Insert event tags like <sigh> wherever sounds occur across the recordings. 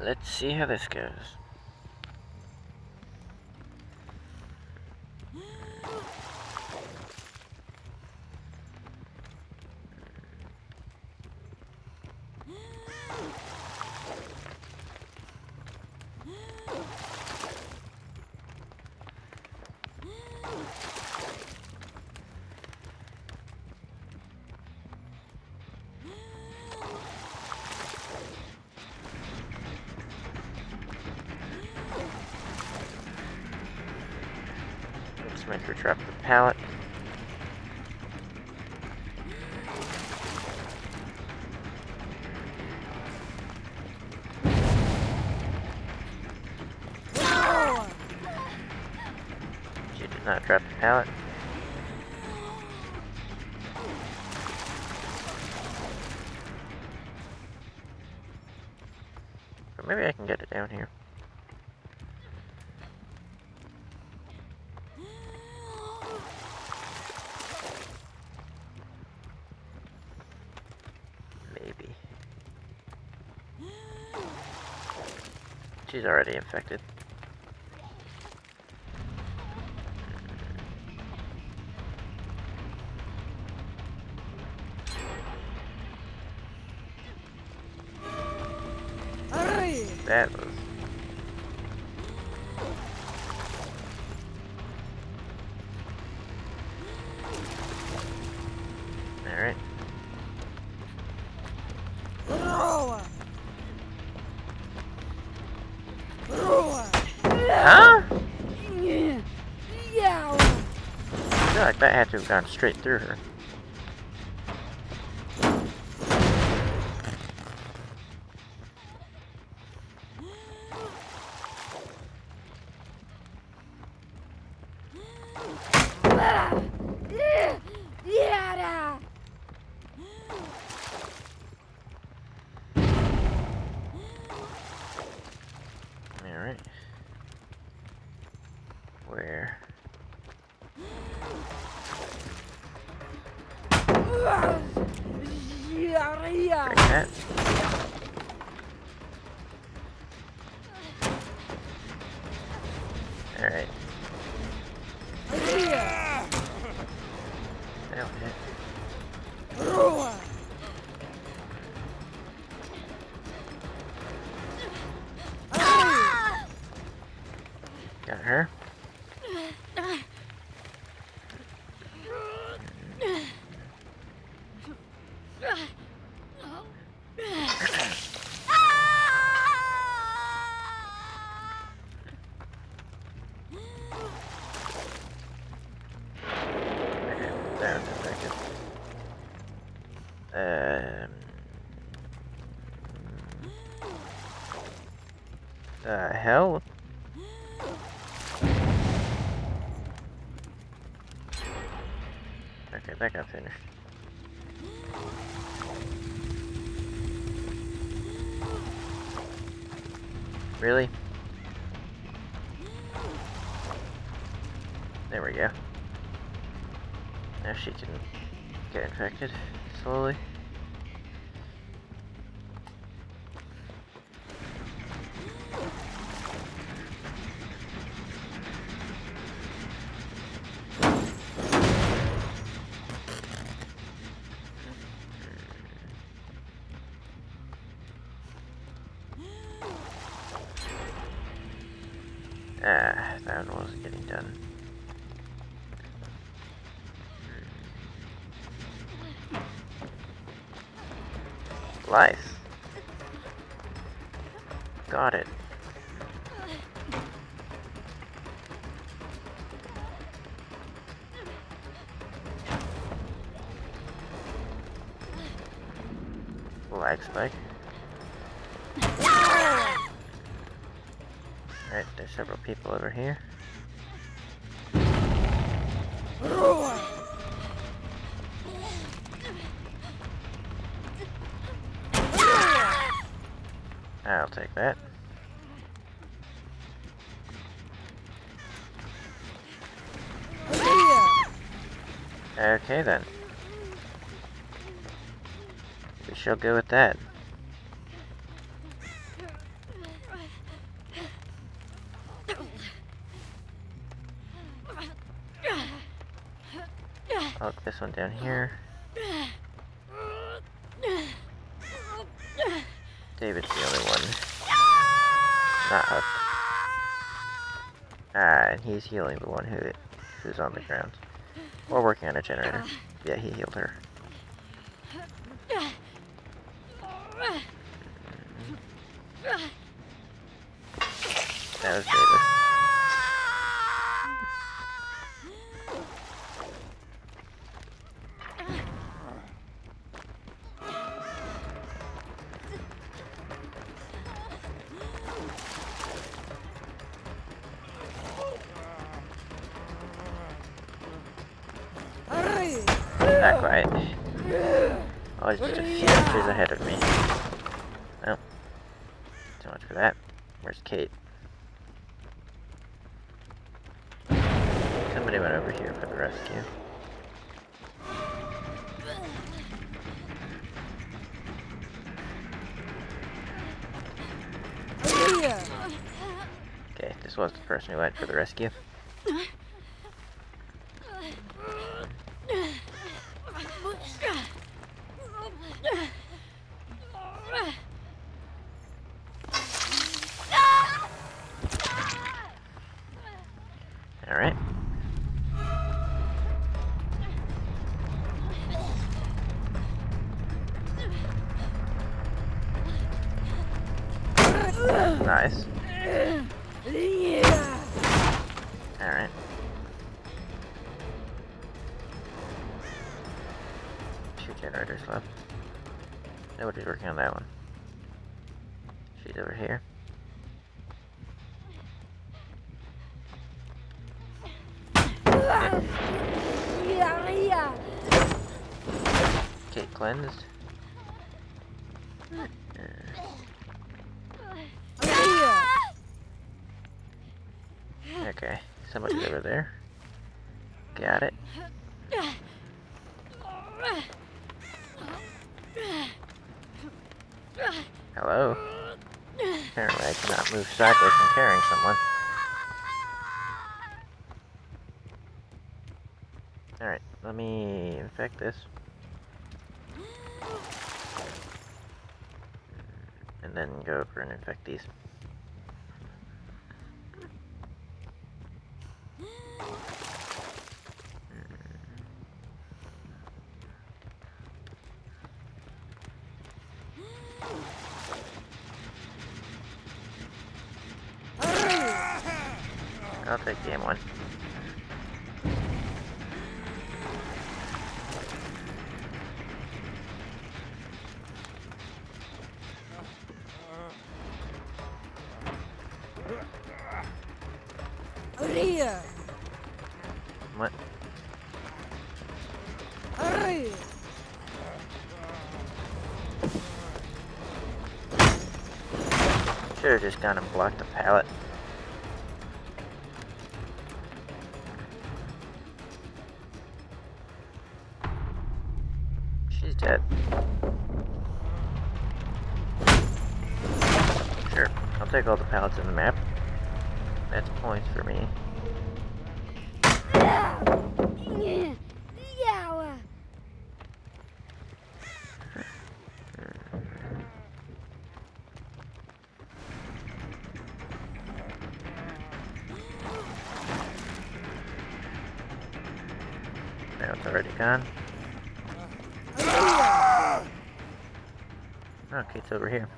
Let's see how this goes. Her drop the pallet. She did not drop the pallet. Maybe I can get it down here. Maybe. She's already infected. That had to have gone straight through her. Hell? Okay, that got finished. Really? There we go. Now she can get infected slowly. Ah, that wasn't getting done. Life. Got it. Lag spike. Alright, there's several people over here. I'll take that. Okay then. We shall go with that. this one down here. David's the only one not up. Ah, and he's healing the one who who's on the ground. Or working on a generator. Yeah, he healed her. That was David. Not quite. Oh, he's just a few inches ahead of me. Oh. too much for that. Where's Kate? Somebody went over here for the rescue. Okay, this was the person who went for the rescue. Nice. Alright. Two generators left. Nobody's working on that one. She's over here. Kate cleansed. Uh, Okay, somebody's over there. Got it. Hello. Apparently I cannot move sideways from carrying someone. Alright, let me infect this. And then go over and infect these. Take game one. What? Should have just gone and blocked the pallet. Dead. Sure, I'll take all the pallets in the map. That's points for me. Now it's already gone. Oh, it's over here.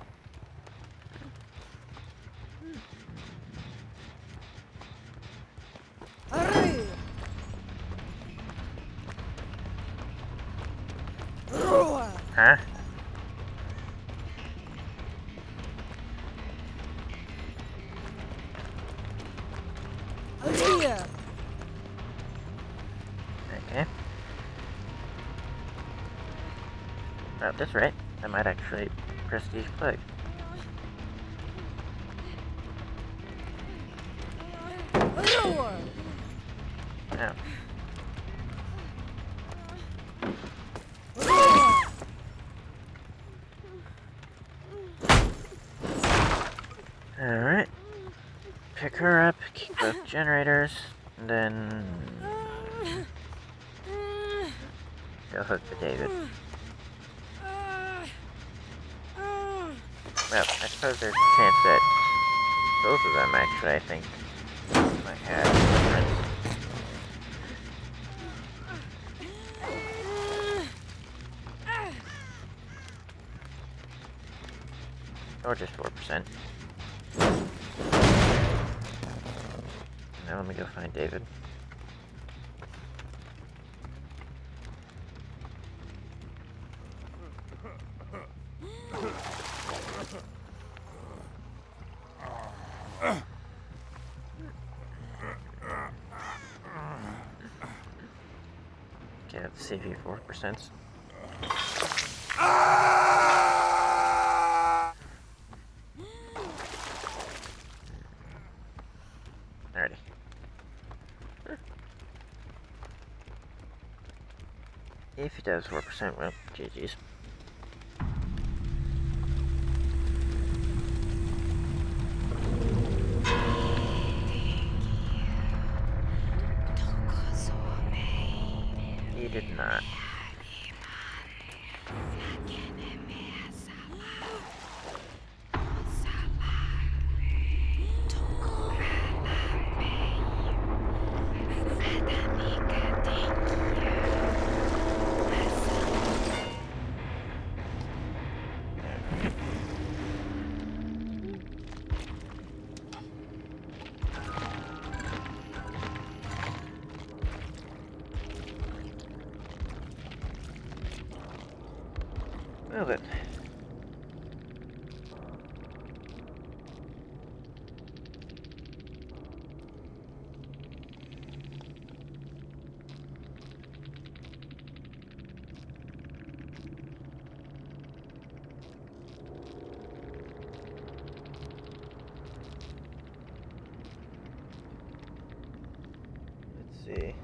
Huh? Okay. At this rate, I might actually prestige plague. Yeah. Alright. Pick her up, kick both generators, and then Go hook for David. Well, I suppose there's a chance that both of them actually, I think, might have difference. Or just 4%. Now let me go find David. Save you 4%. Alrighty. If he does 4%, well, GG's. He Well then. Let's see.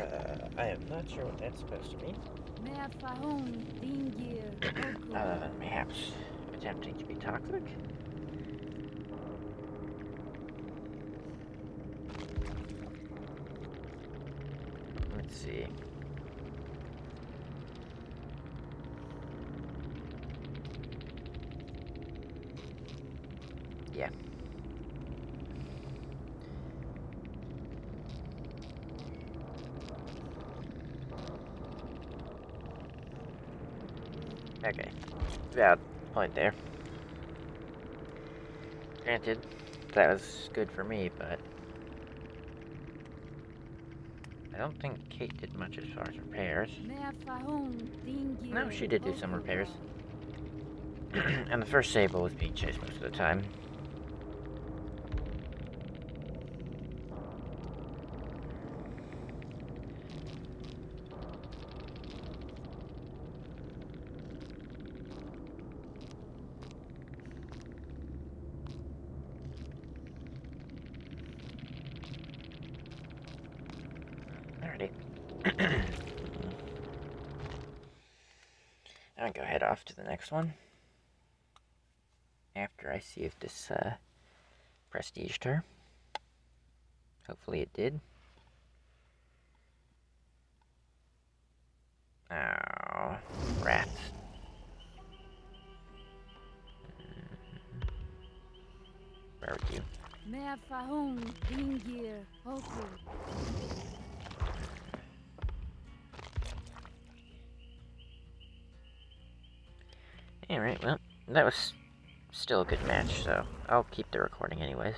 Uh, I am not sure what that's supposed to mean. Other <coughs> than perhaps attempting to be toxic. Let's see. Yeah. Okay. Valid point there. Granted, that was good for me, but... I don't think Kate did much as far as repairs. No, she did do some repairs. <clears throat> and the first Sable was being chased most of the time. Alrighty. I'll go head off to the next one. After I see if this uh, prestiged her. Hopefully it did. Oh, rats. Barbecue. That was still a good match, so I'll keep the recording anyways.